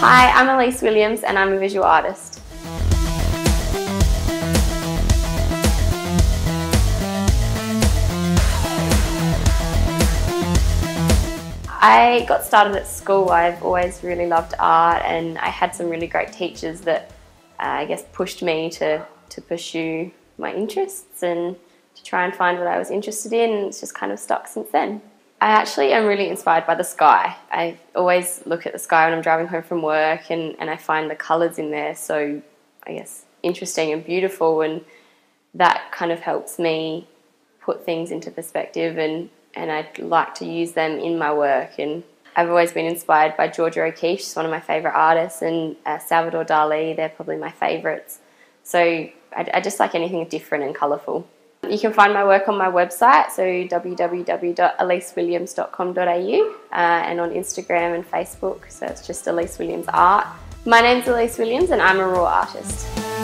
Hi, I'm Elyse Williams and I'm a visual artist. I got started at school. I've always really loved art and I had some really great teachers that uh, I guess pushed me to, to pursue my interests and to try and find what I was interested in it's just kind of stuck since then. I actually am really inspired by the sky. I always look at the sky when I'm driving home from work and, and I find the colours in there so, I guess, interesting and beautiful and that kind of helps me put things into perspective and and I'd like to use them in my work. And I've always been inspired by Georgia O'Keeffe, she's one of my favourite artists, and uh, Salvador Dali, they're probably my favourites. So I, I, just like anything different and colourful. You can find my work on my website, so www.elysewilliams.com.au, uh, and on Instagram and Facebook, so it's just Elyse Williams Art. My name's Elyse Williams, and I'm a raw artist.